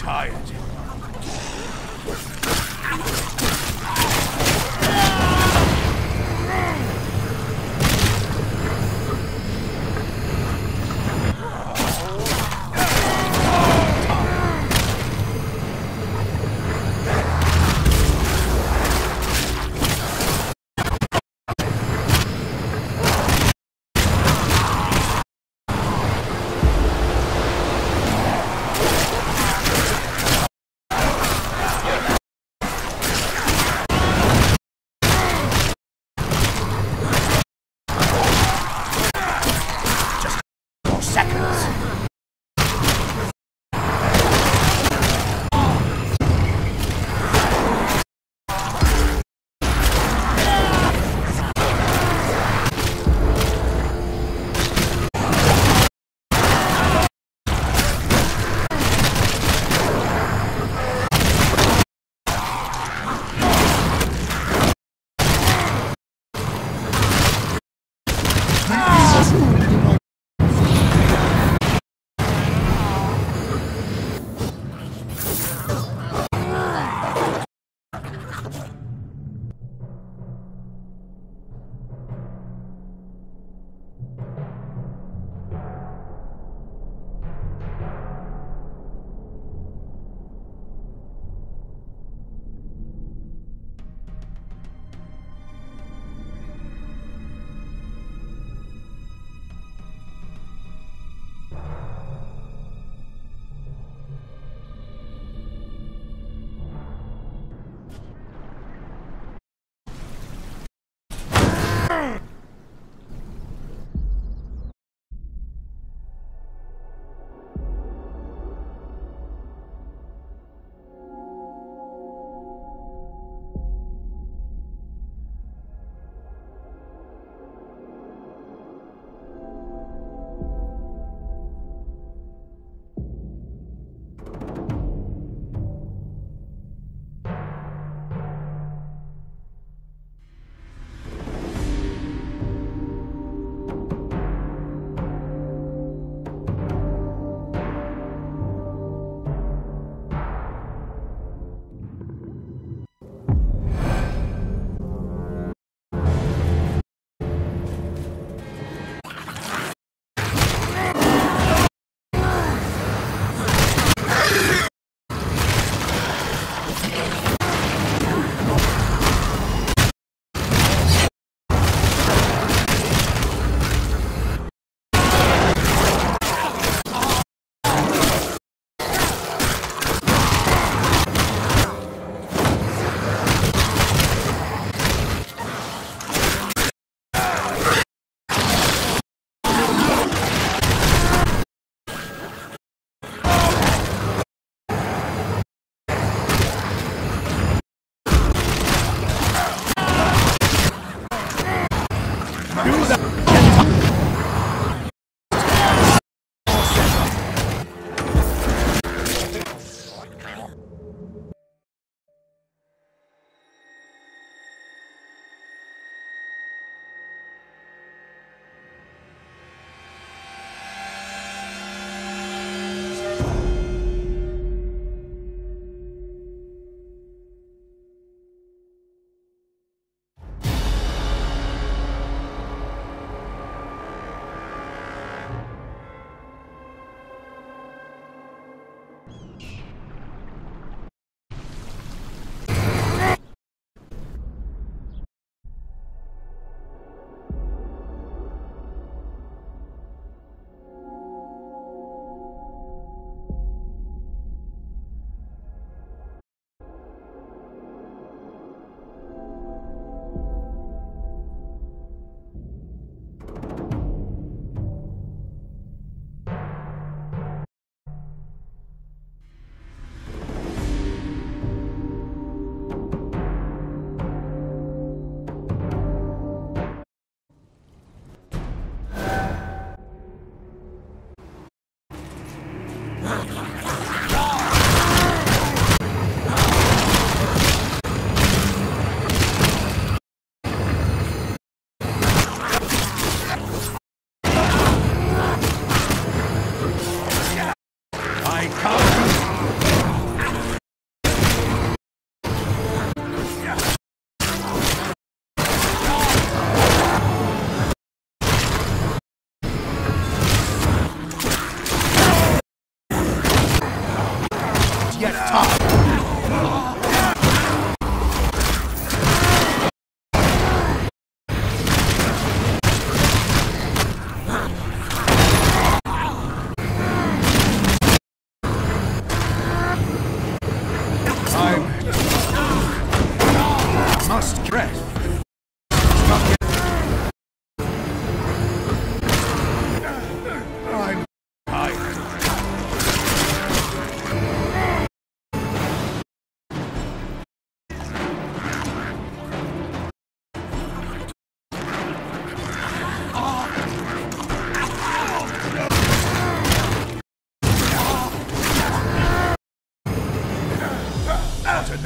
tired. do that.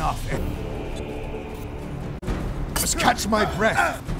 Enough. Must catch my breath.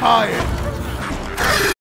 Tired.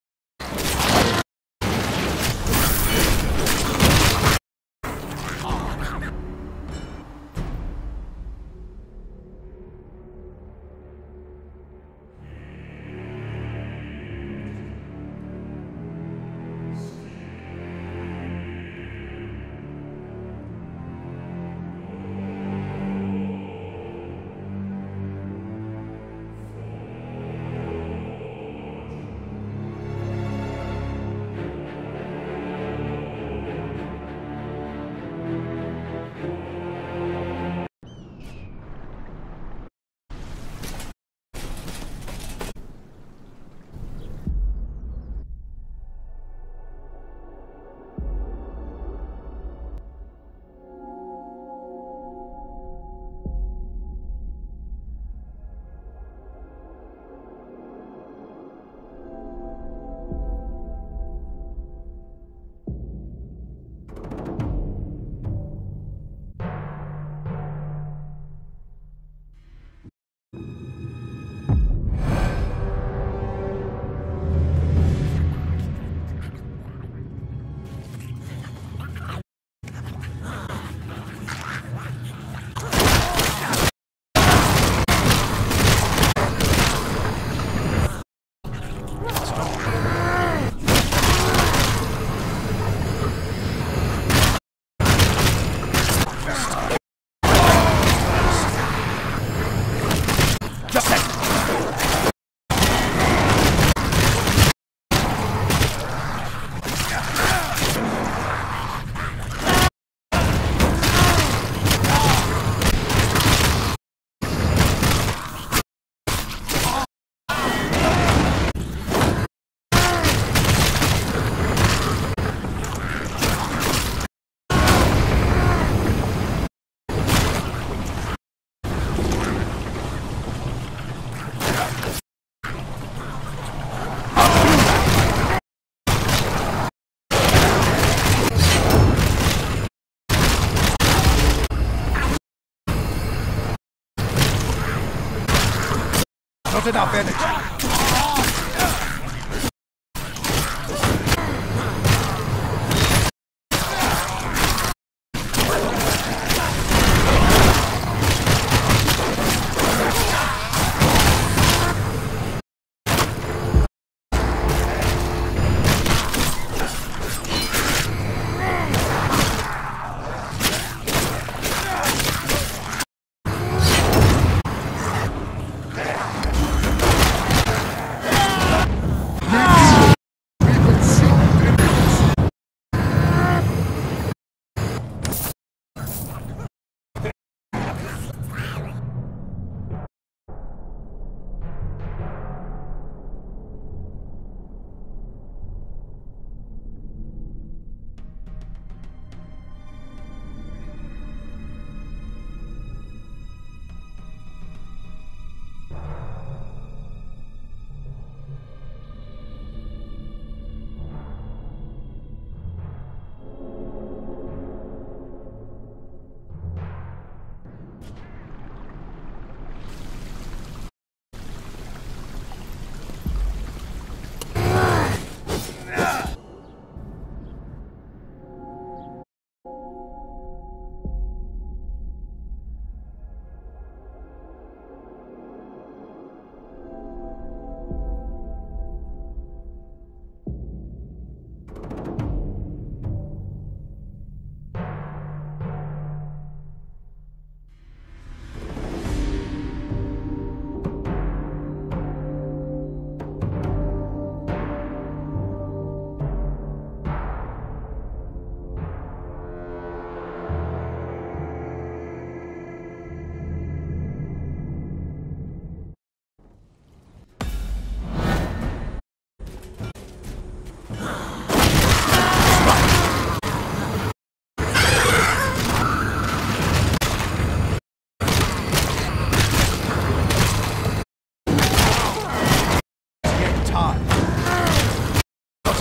Not enough energy.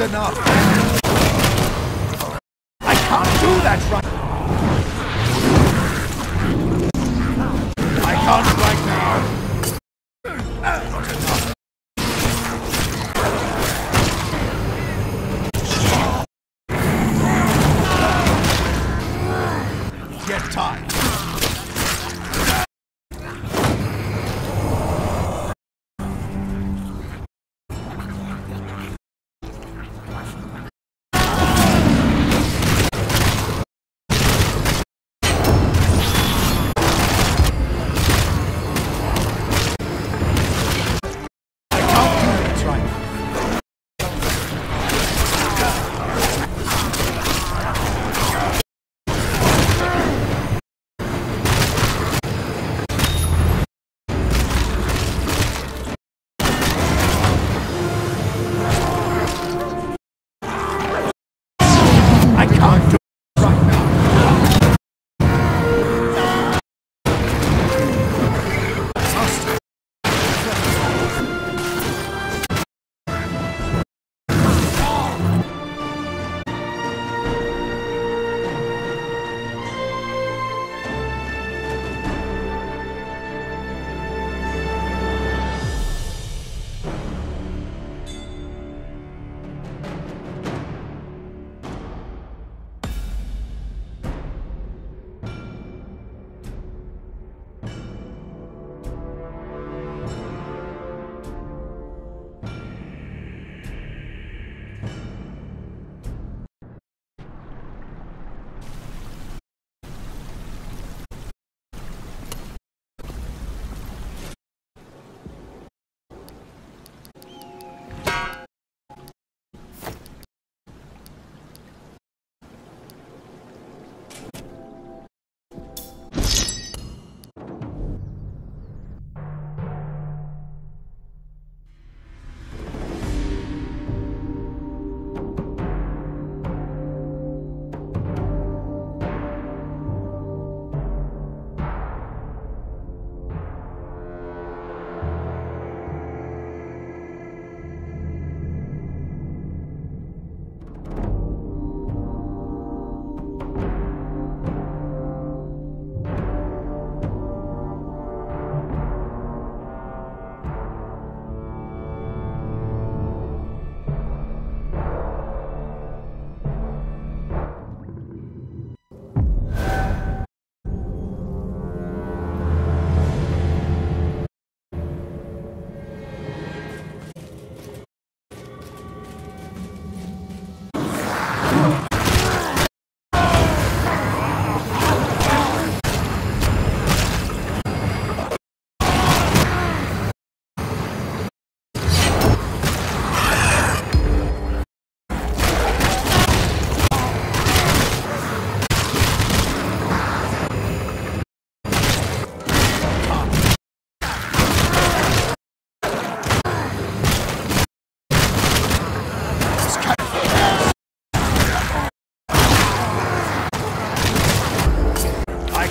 enough! I can't do that right-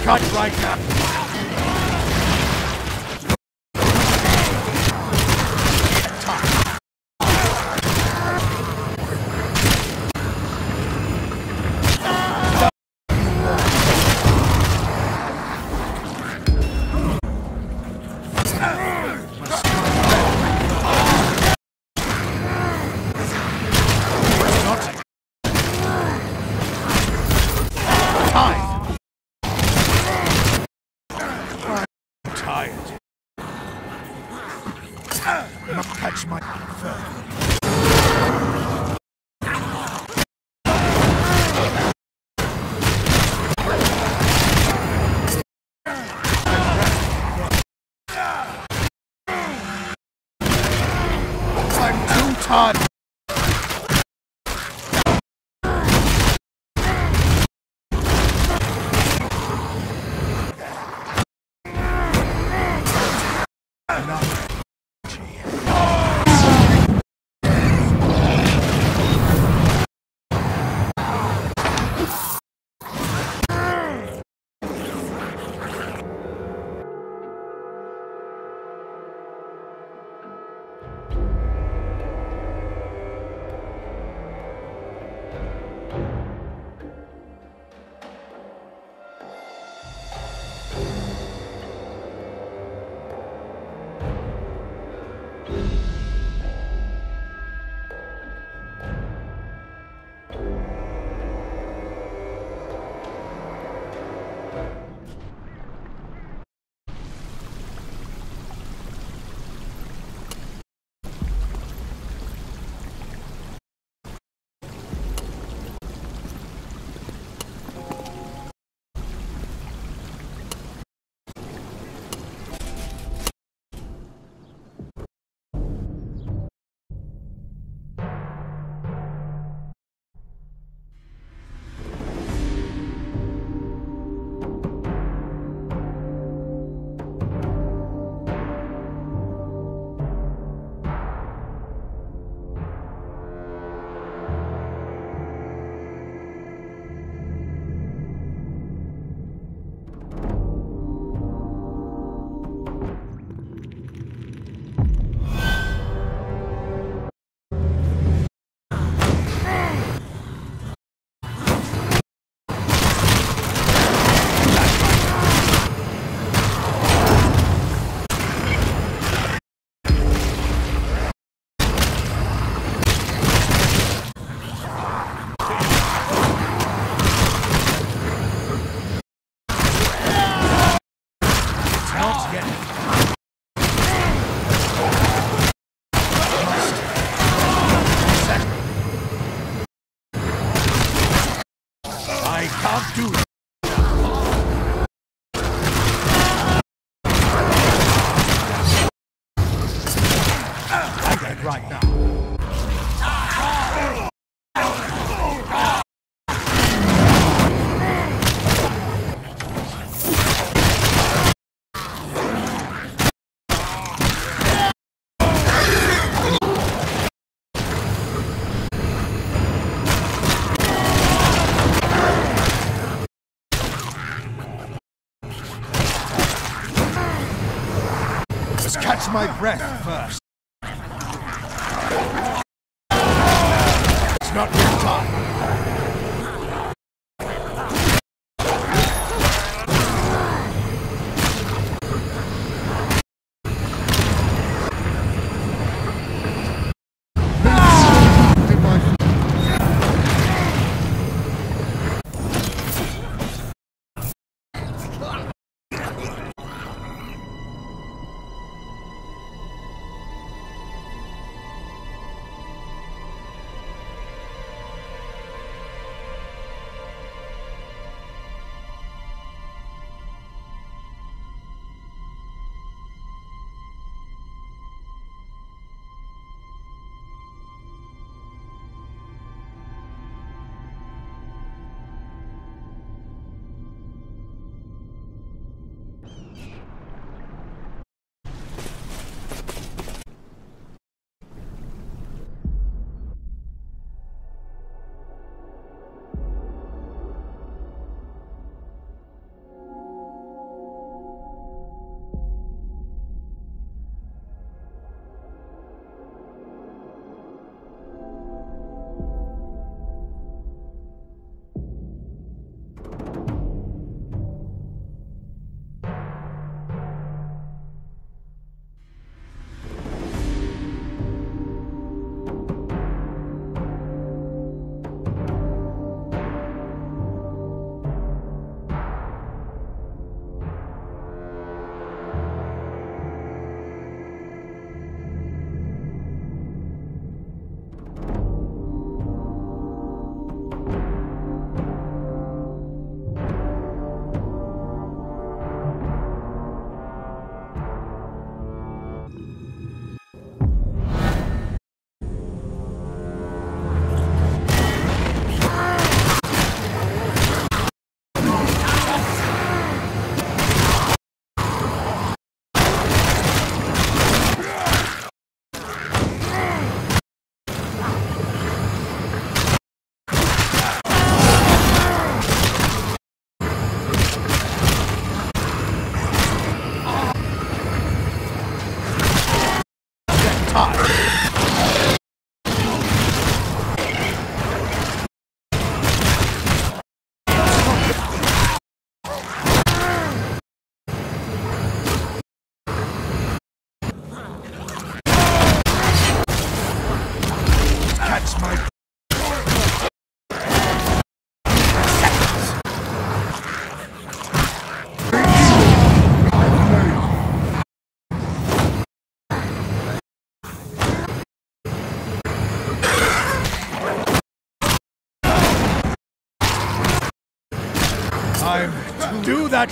cut right now. enough. Right now. Let's catch my breath first. Not your time. Time do that.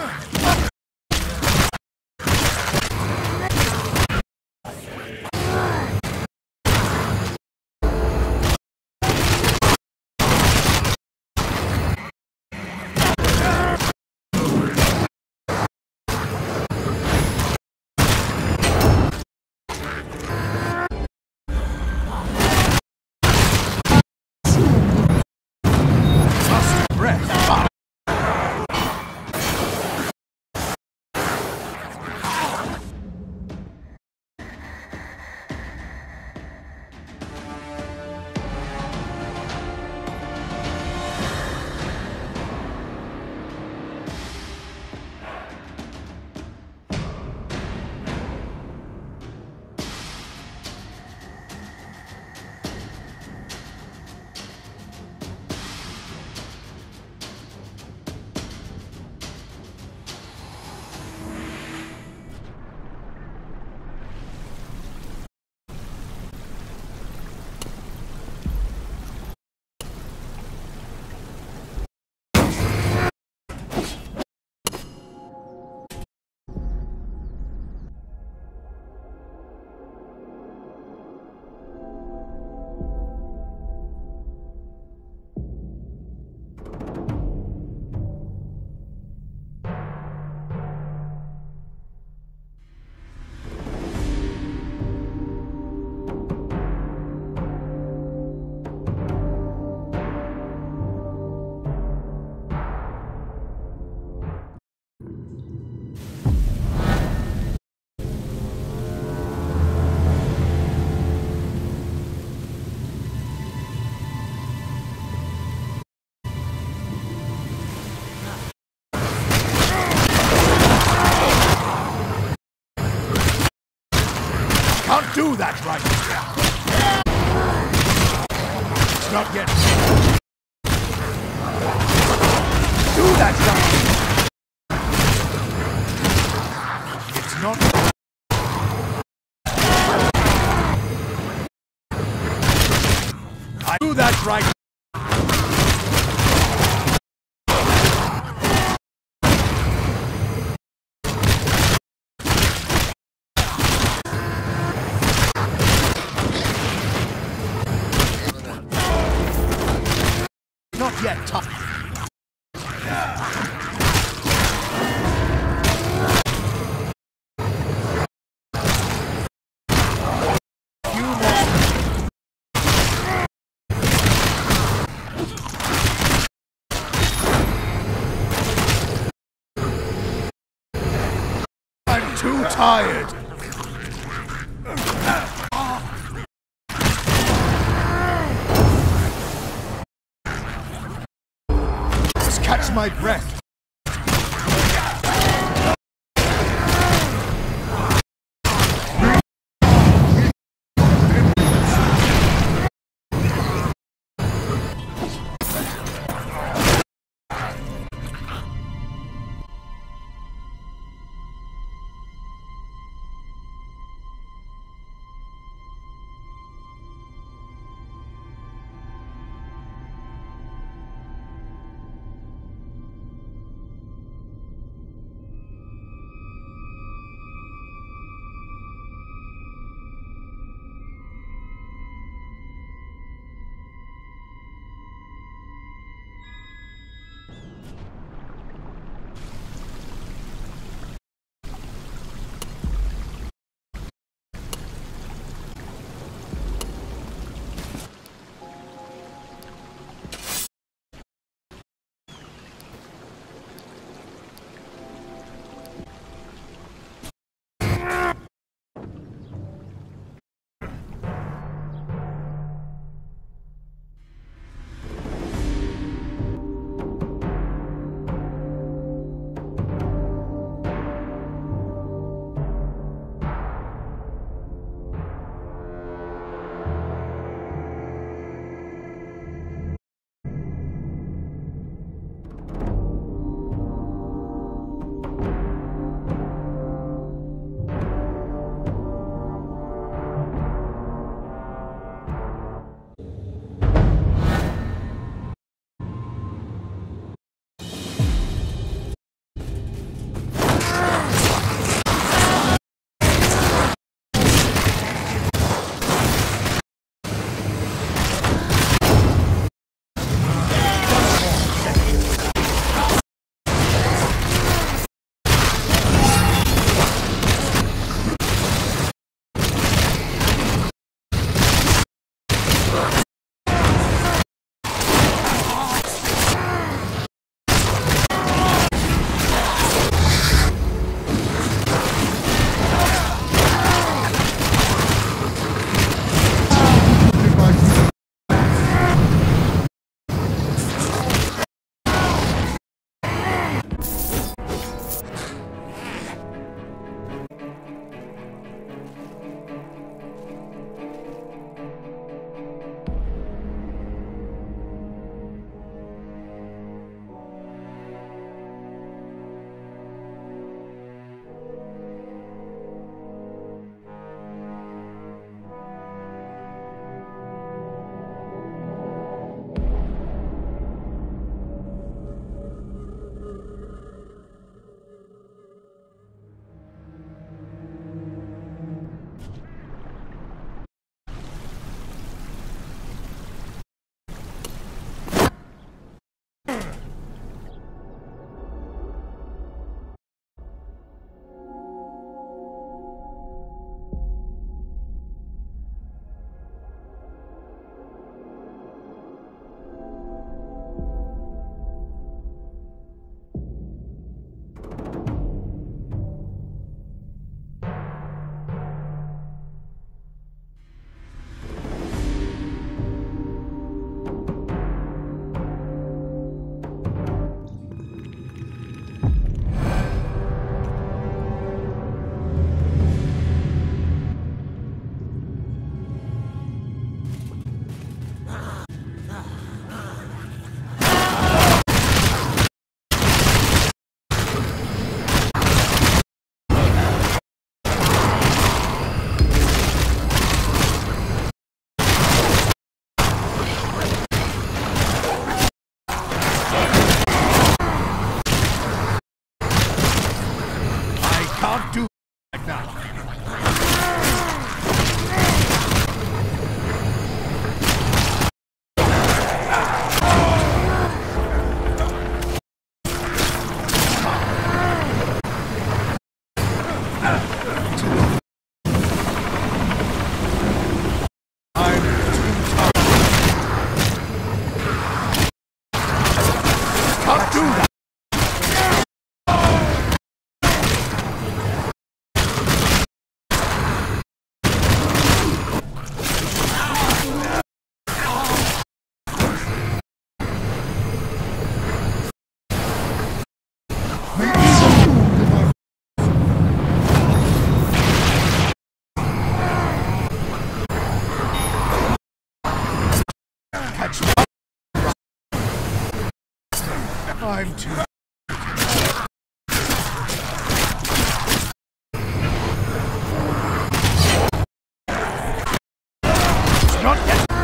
I'm Can't do that right It's not yet. Do that right. It's not. I do that right. get tough. too tired. My breath. Catch me. I'm too. Not yet.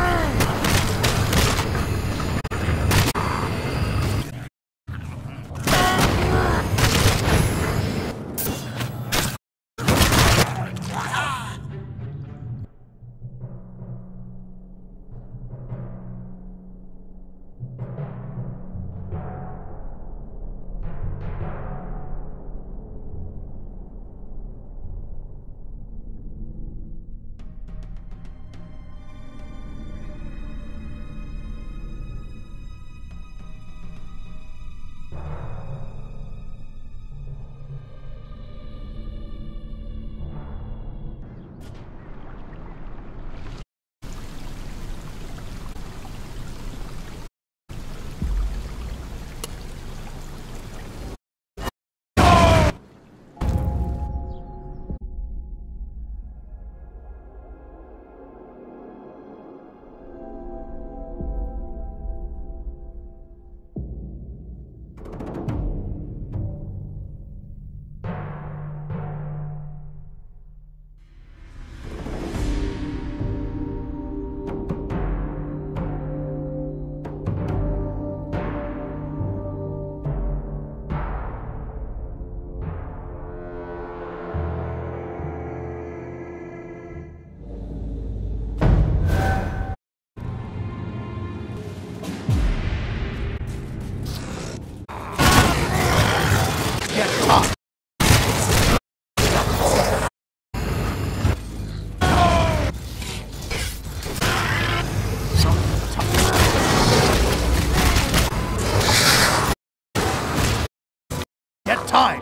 Time.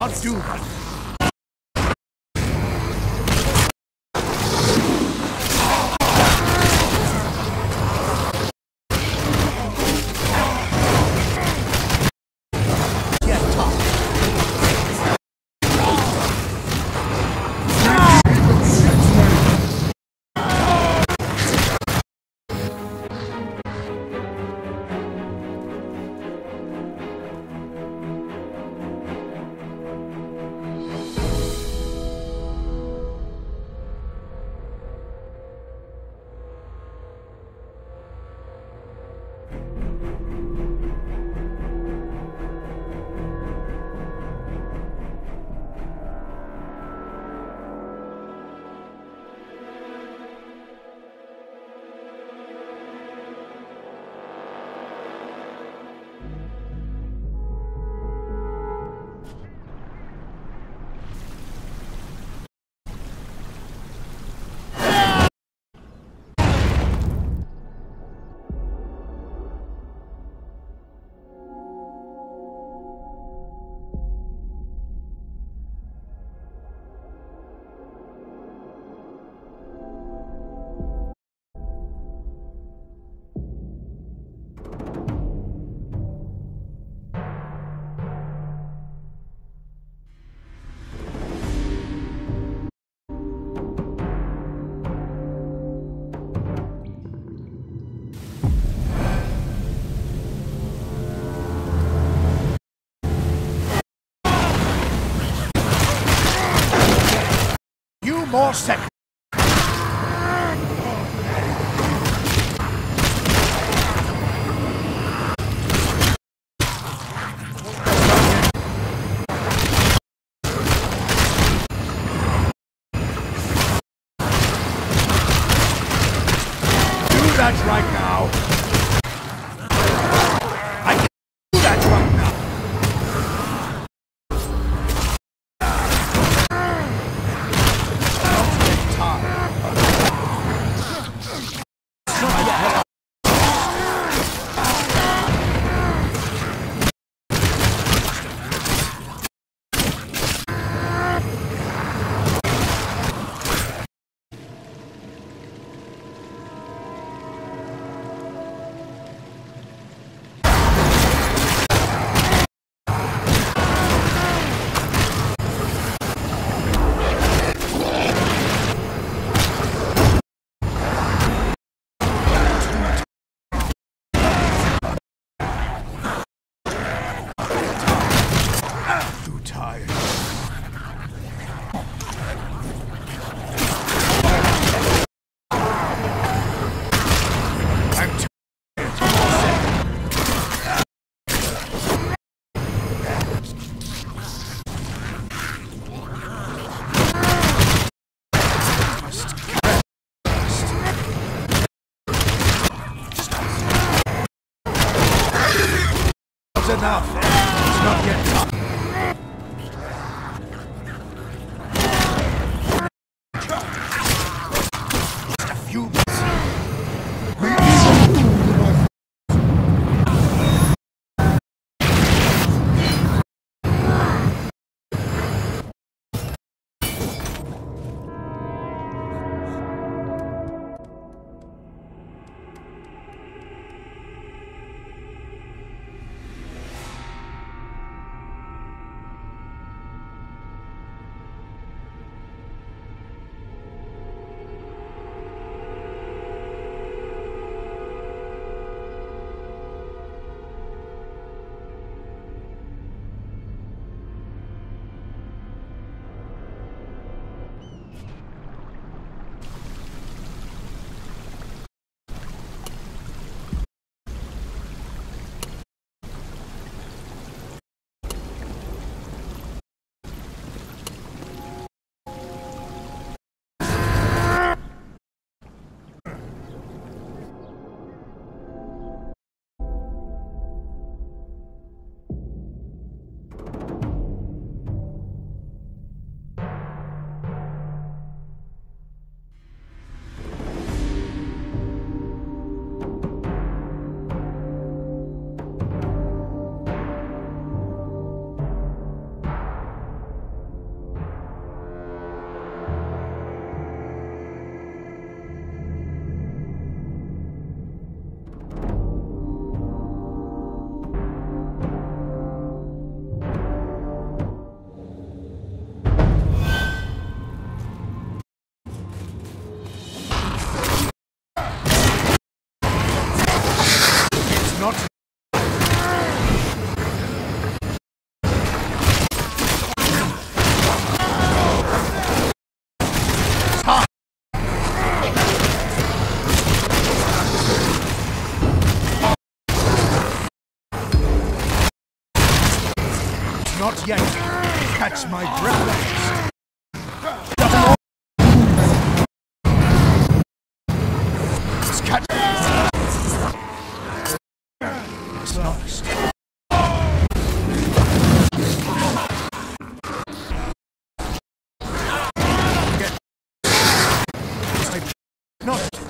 Let's do that. More seconds. Enough. It's not yet done. Not yet. Catch my breath. Double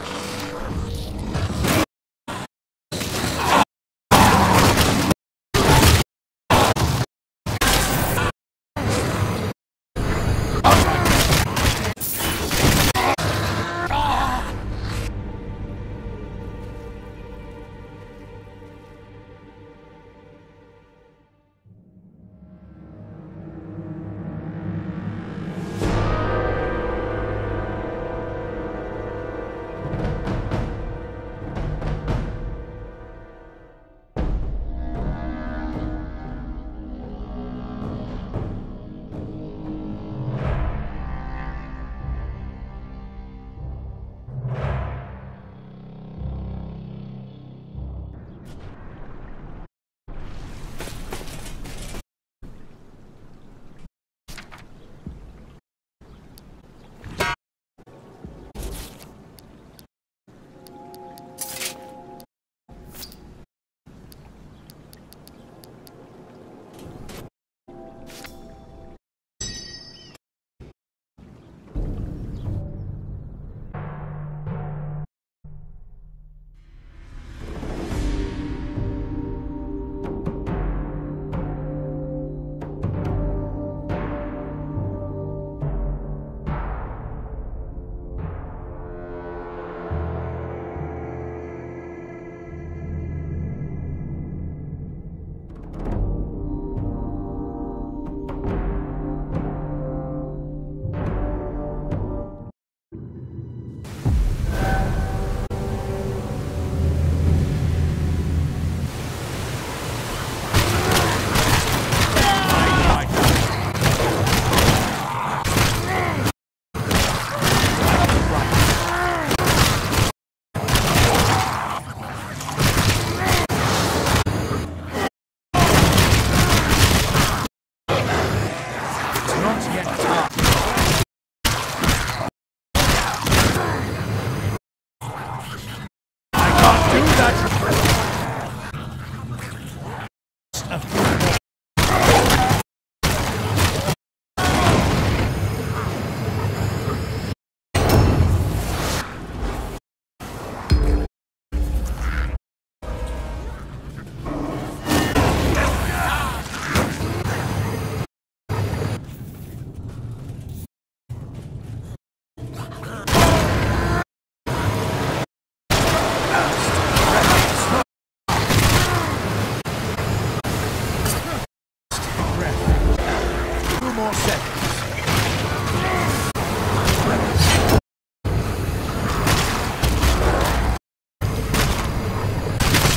more seconds.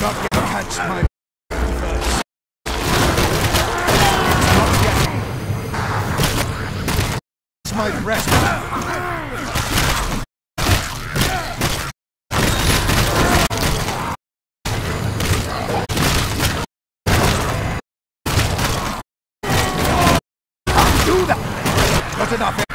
Not gonna hatch my It's my breath. Do that. Not enough.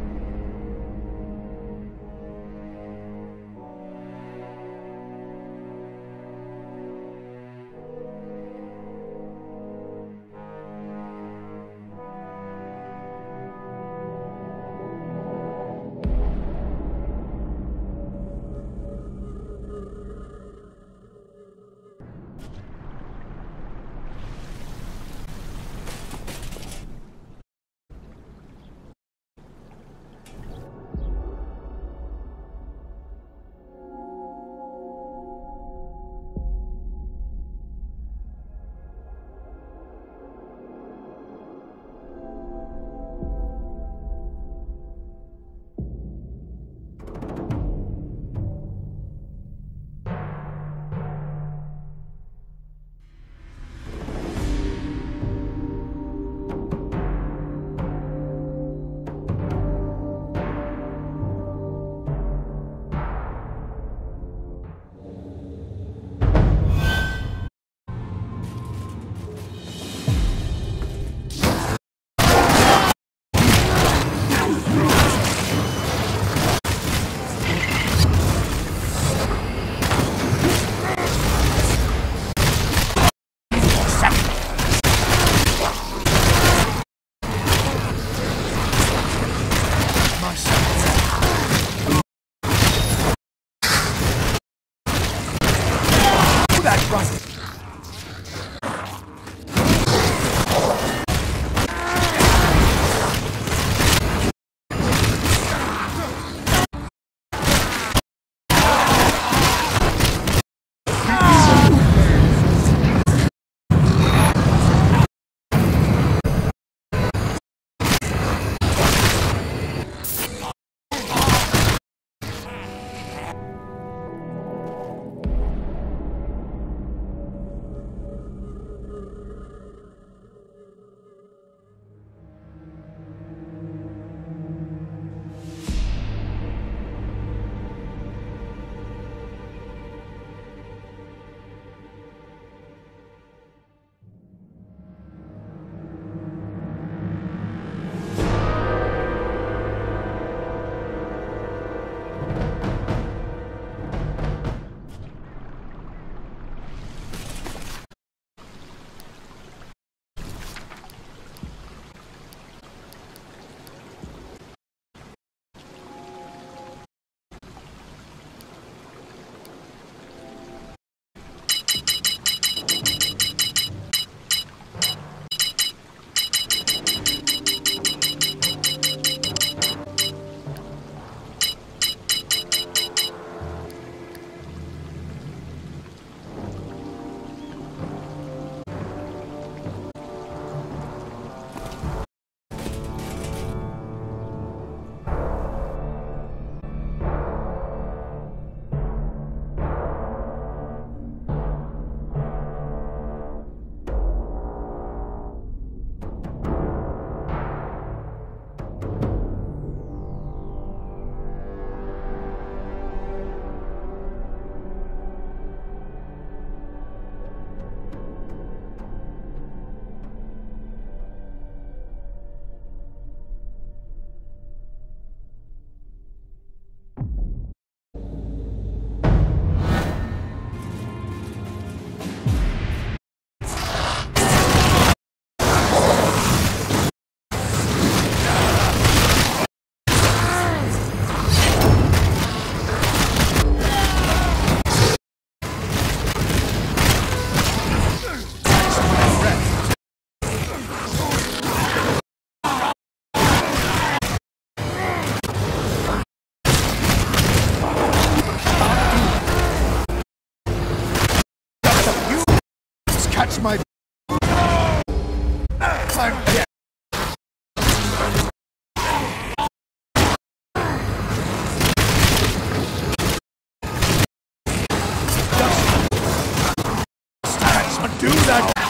Catch my. I'm dead. Do that.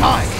Time.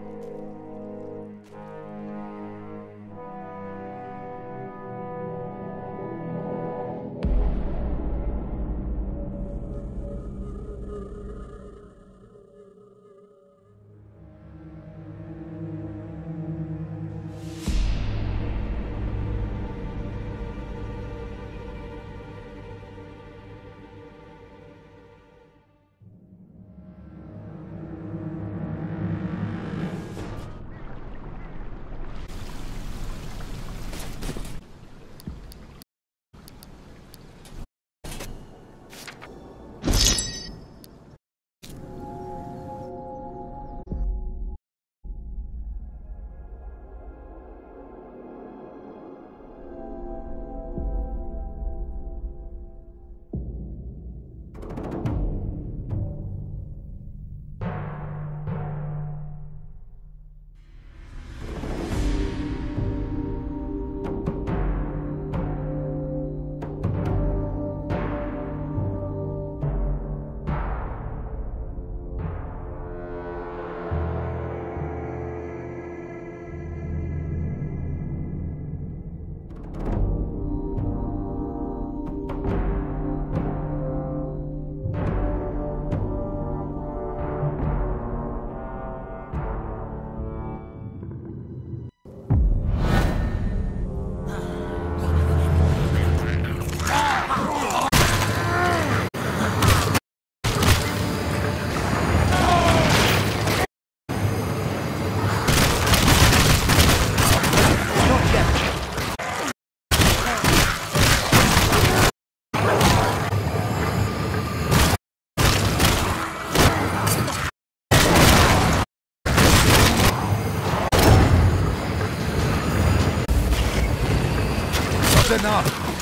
enough.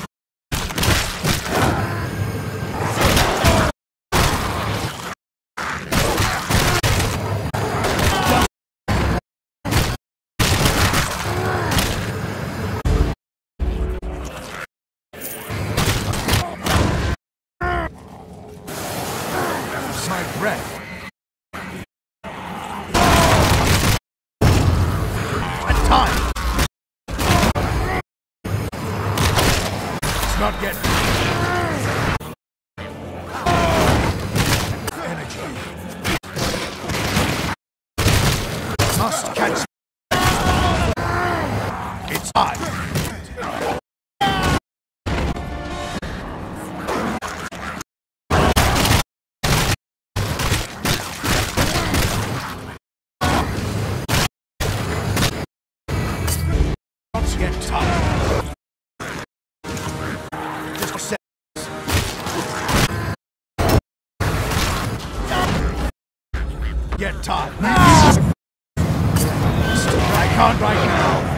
Breath. A time. Not yet. Energy. Must catch. It's. Let's get tough. Get tough. I can't right now.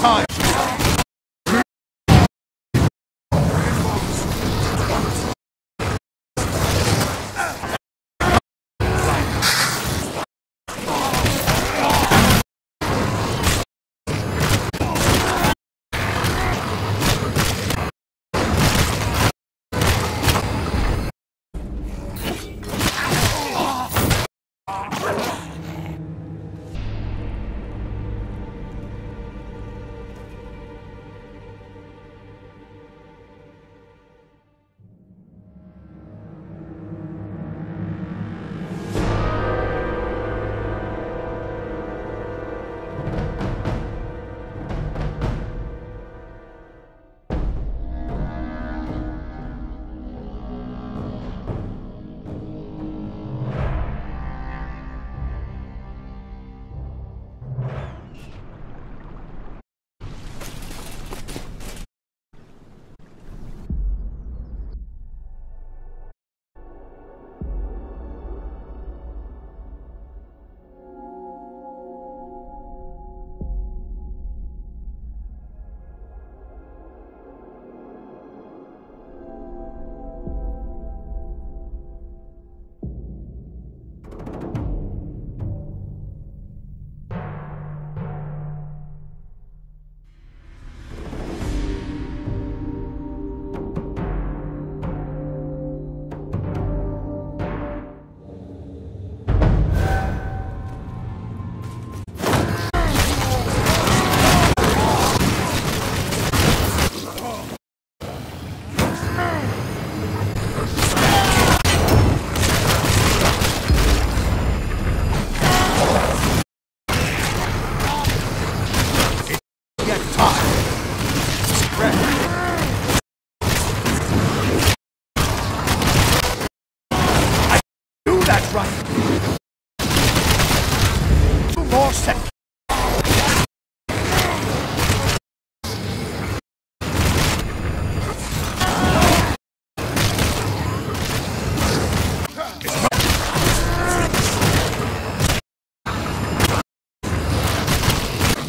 Two times.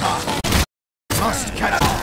Must catch.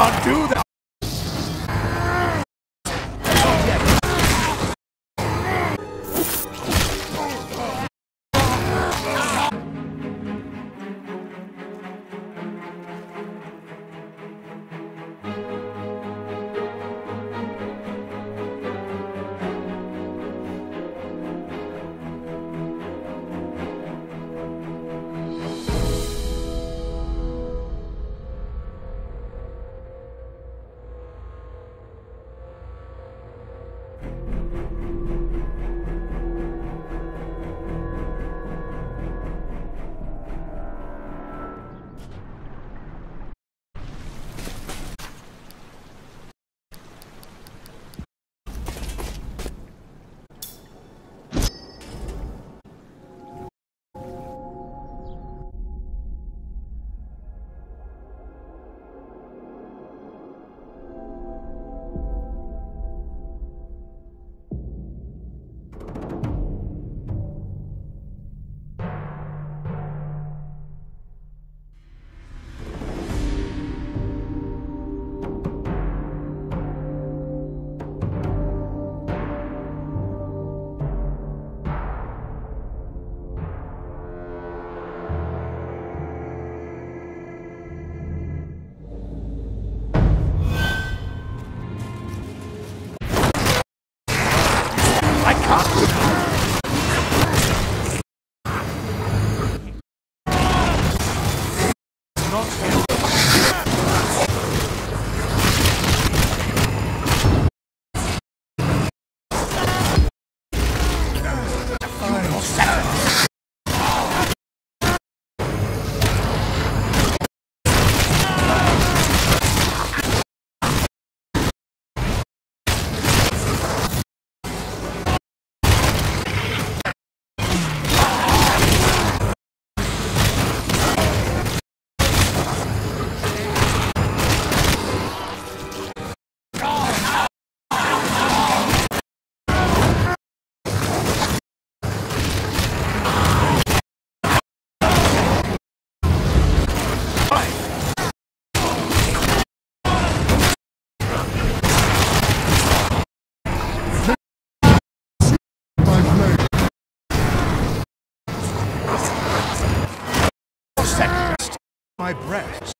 cannot do that. My breath.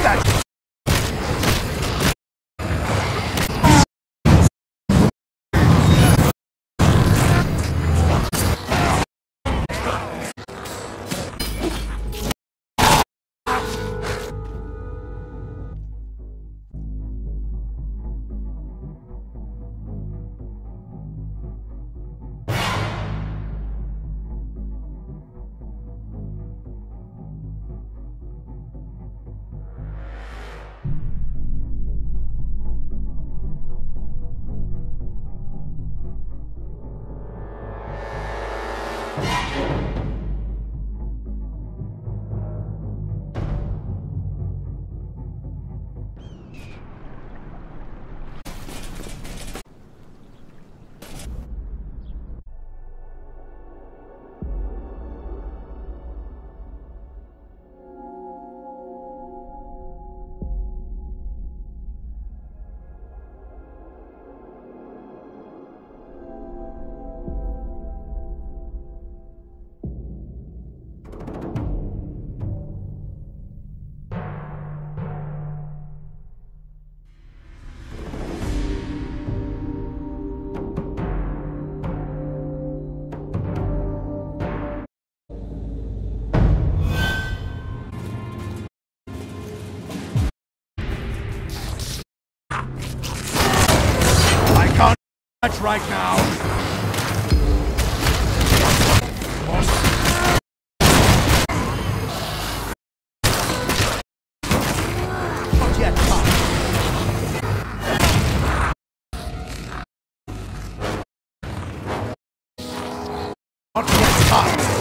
that! Can't right now. Not yet time.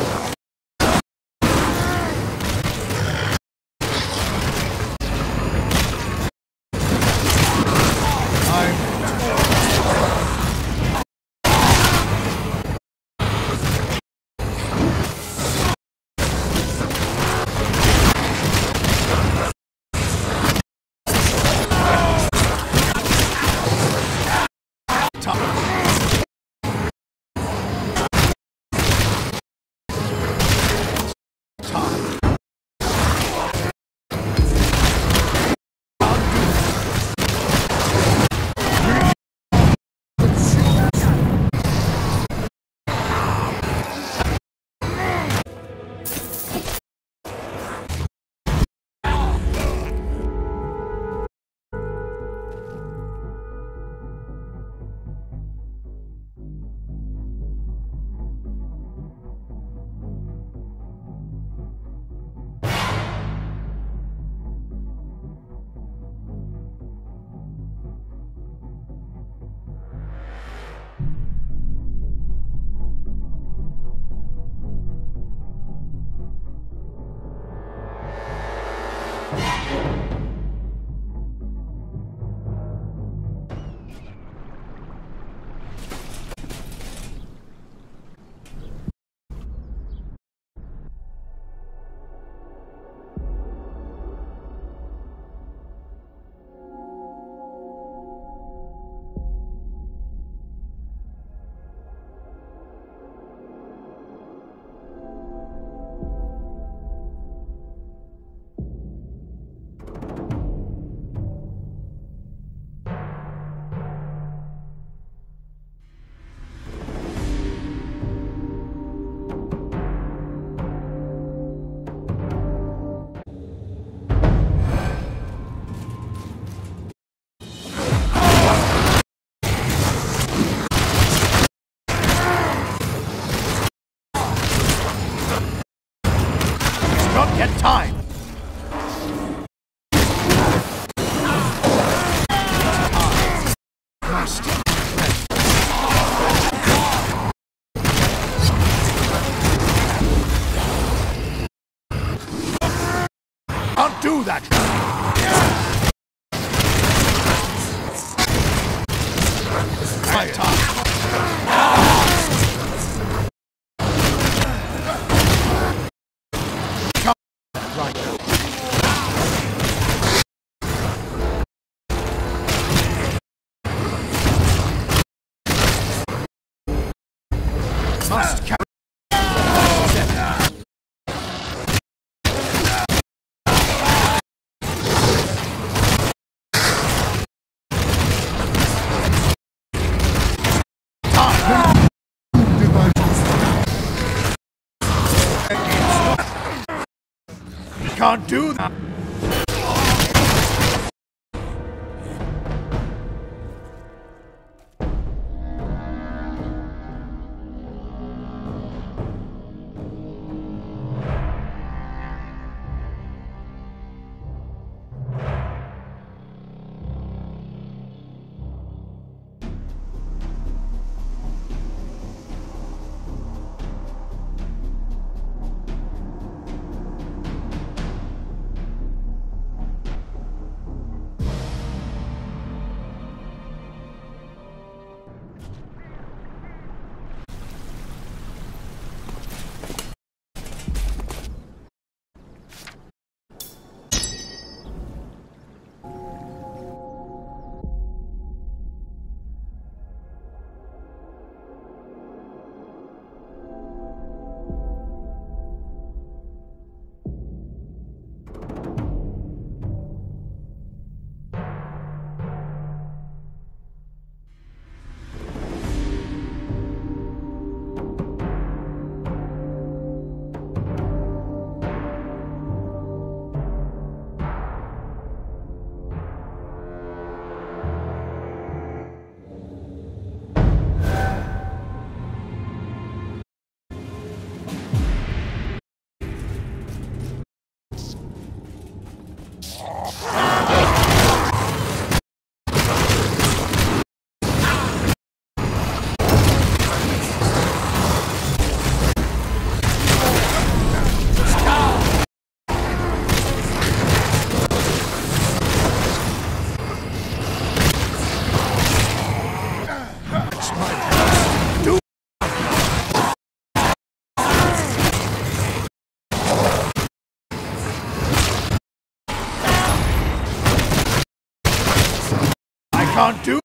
Can't do that. Time. Right. Must carry. can't do that. Can't do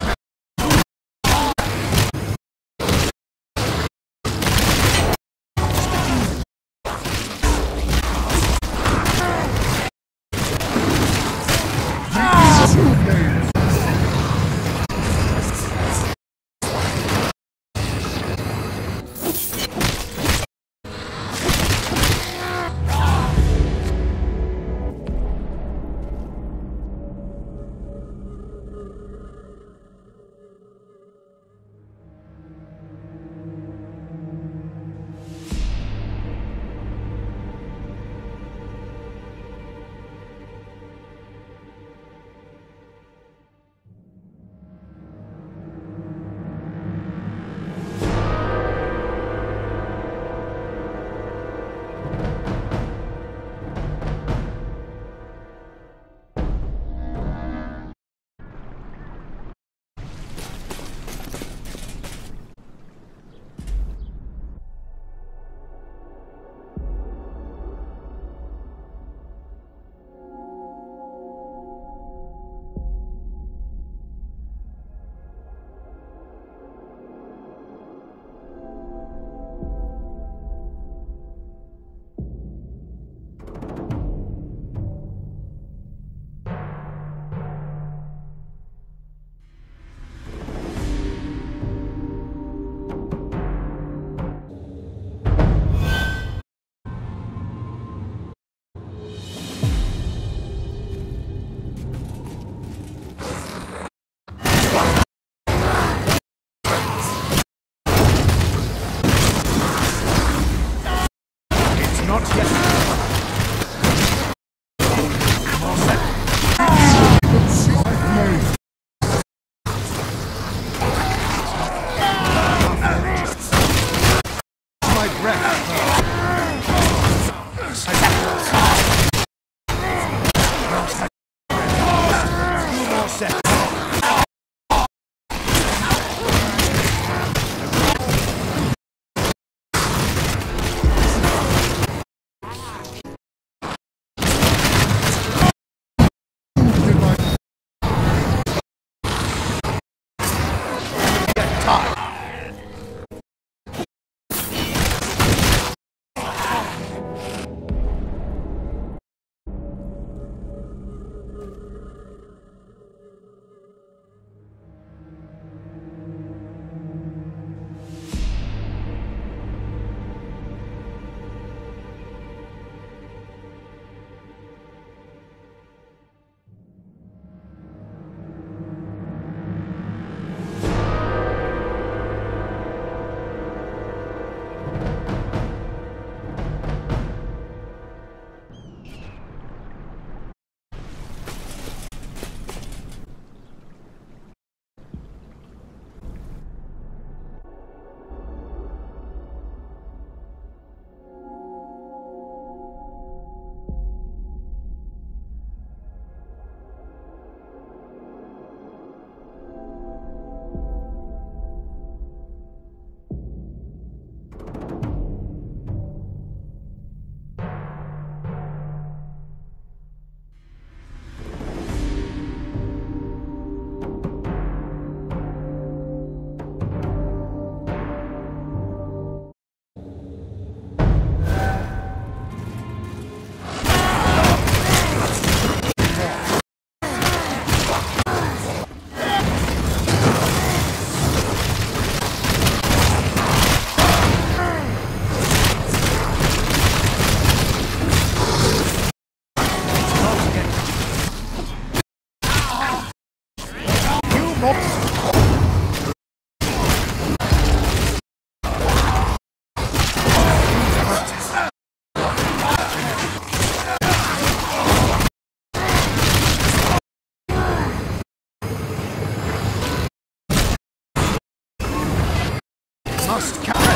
Must catch.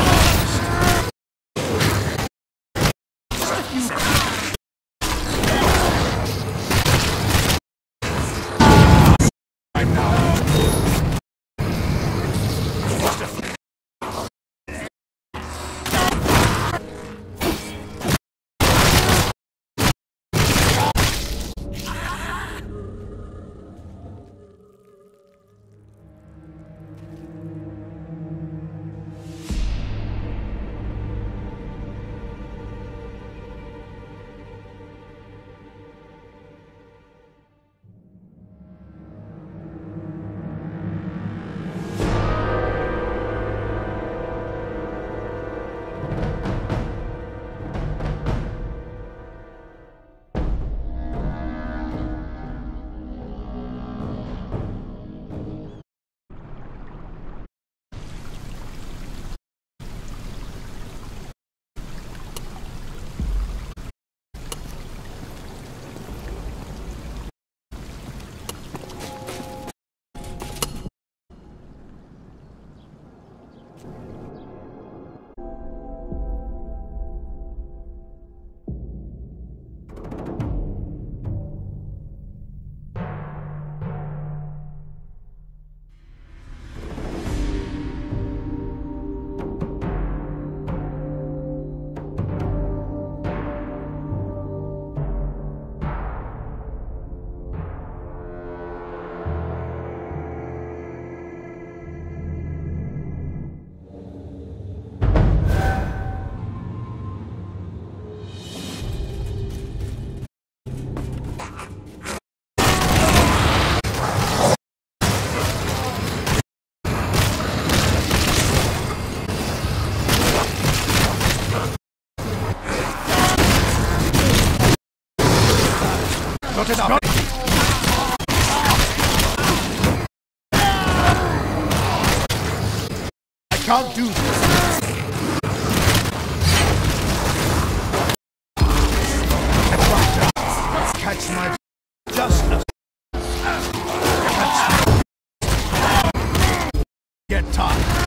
Now. I can't do this. Catch my justice. Get tired.